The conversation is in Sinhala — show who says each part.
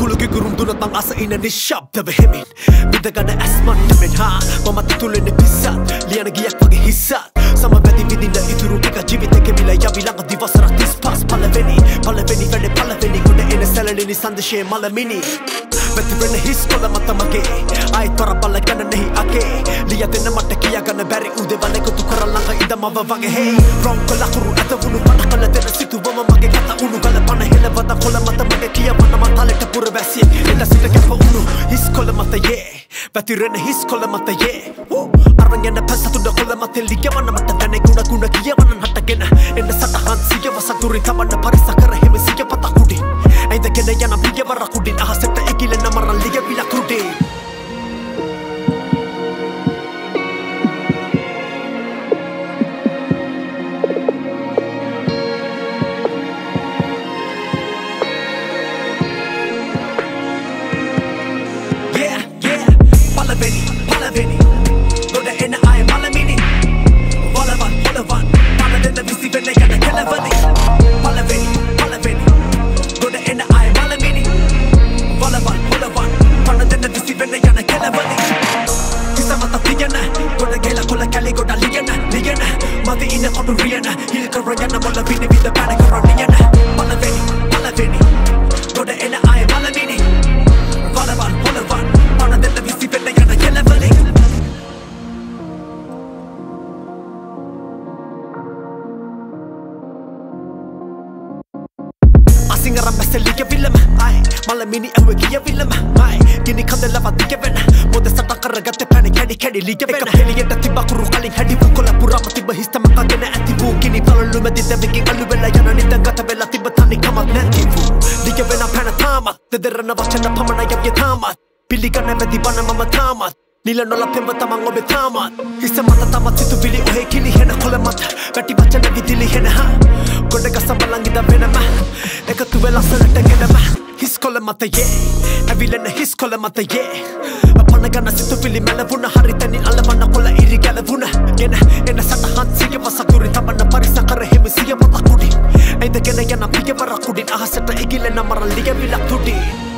Speaker 1: කුළුගෙ ගුරුම් දුනතන් අස ඉන නිශ්ශබ්දව හෙමින් විදගන ඇස්මට්ටමෙන් හා මමත තුළෙන පිස්සත් ලියන ගියක් වගේ හිස්සත් සම පැති විදින්න ඉතුරු ටික ජීවිතක මිල යවිලඟ දිවසර තිස් පස් පලවෙනි පලවෙනි වැඩ පලවෙනි ගොඩ එන සැලලිනි සන්දශය මලමිනි පැතිවෙන හිස් කොල මත මගේ අයි තොර බල ගැන නෙහි අගේ ලිය දෙන්න මට කියගන්න බැරි උදෙ වලෙකුතු කරල්ලඟ ඉද මව වගේ හෙයි රොංක ලකුරු ඇත වුණු පට කල දෙන සිතුවම මගේ කත උුණු කල පන හෙලවද කොල පැතිරෙන හිස් කොල මතයේ අරගෙන පැසතුඩ කොල මතෙල් ලියවන්න මට දැනෙ ගුණ ගුණ කියවන්න හටගෙන එන්න සටහන් සියව සතුරි තමන්න පරිස කර හෙම සිය පතකුඩින් ඇයිදගෙන යන පියවරකුඩින් අහසට එකිලෙන මරන් ලියවිලකුඩේ පලවෙනි පලවෙනි ගොඩ එන අය මලමිනි වලවන් හොලවන් පල දෙන්න විසි වෙන යන කෙලවනි පලවෙනි පලවෙනි ගොඩ එන අය මලමිනි වලවන් හොලවන් පල දෙන්න විසි වෙන යන කෙලවනි කිසමත පියන ගොඩ ගෙල කොල කැලි ගොඩ ලියන ලියන මද ඉන්න කොටු රියන හිල් කර යන මොල විනි විද පැන කර නියන අසිංහරම් බැස්සලික විල්ලම අයි මල මිනි ඇව කිය විල්ලම මයි ගිනි කඳ ලවදික වෙන මොද සට කරගත පැන කැඩි කැඩි ලික වෙන හෙලියට තිබකුරු කලින් හැඩි වූ කොල පුරාම තිබ හිස්තමකගෙන ඇති වූ ගිනි පලලු මැදි දෙවකින් අලු වෙලා යන නිද ගත වෙලා තිබ තනි කමක් නැති වූ ලික වෙන පැන තාමත් දෙදරන වචන පමණ යගේ තාමත් පිළිගන්න මැති බන මම තාමත් නිල නොල පෙම්ව තමන් ඔබේ තාමත් හිස මත තමත් සිතු පිලි ඔහේ කිලි හෙන කොළ මත වැටි වචන විදිලි හෙන හා ගොඩ ගස බලංගිද වෙනම. එකතු වෙලස්සලට ගෙනම. හිස් කොළ මතයේ. ඇවිලෙන හිස් කොළ මතයේ. පනගන්න සිතු පිලි මැලවුණ හරිතනින් අලවන්න කොළ ඉරි ගැලවුණ ගෙන එන සටහන් සිය වසතුරි තමන්න පරිස කර හෙම සිය පතකුඩින් ඇයිදගෙන යන පියවරකුඩින් අහසට ඉගිලෙන මරල් ලියවිලක් තුඩින්.